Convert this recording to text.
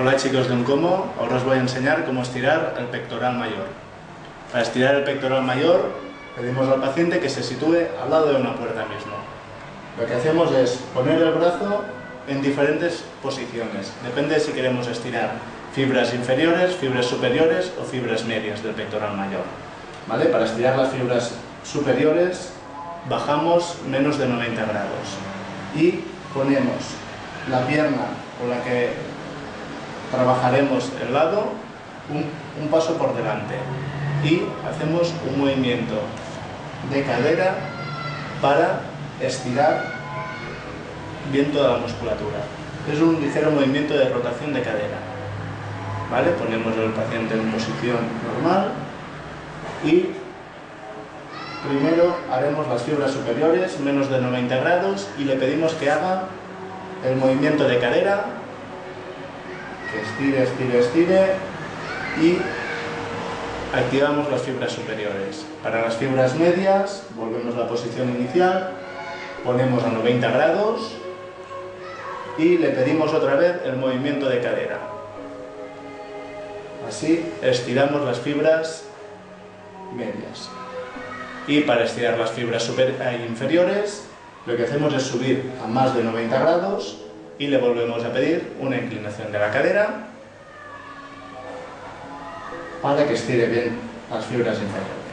Hola chicos de Uncomo, ahora os voy a enseñar cómo estirar el pectoral mayor. Para estirar el pectoral mayor pedimos al paciente que se sitúe al lado de una puerta mismo. Lo que hacemos es poner el brazo en diferentes posiciones, depende si queremos estirar fibras inferiores, fibras superiores o fibras medias del pectoral mayor. ¿Vale? Para estirar las fibras superiores bajamos menos de 90 grados y ponemos la pierna con la que trabajaremos el lado un, paso por delante y hacemos un movimiento de cadera para estirar bien toda la musculatura. Es un ligero movimiento de rotación de cadera. ¿Vale? Ponemos al paciente en posición normal y primero haremos las fibras superiores, menos de 90 grados, y le pedimos que haga el movimiento de cadera, estire, estire, estire, y activamos las fibras superiores. Para las fibras medias, volvemos a la posición inicial, ponemos a 90 grados, y le pedimos otra vez el movimiento de cadera. Así estiramos las fibras medias. Y para estirar las fibras eh, inferiores, lo que hacemos es subir a más de 90 grados y le volvemos a pedir una inclinación de la cadera para que estire bien las fibras inferiores.